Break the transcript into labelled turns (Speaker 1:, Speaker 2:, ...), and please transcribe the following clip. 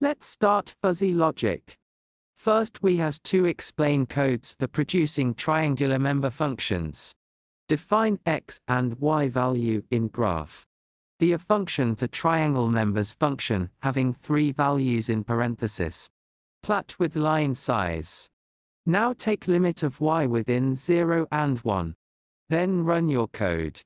Speaker 1: Let's start fuzzy logic. First we has to explain codes for producing triangular member functions. Define x and y value in graph. The a function for triangle members function having three values in parenthesis. Plot with line size. Now take limit of y within 0 and 1. Then run your code.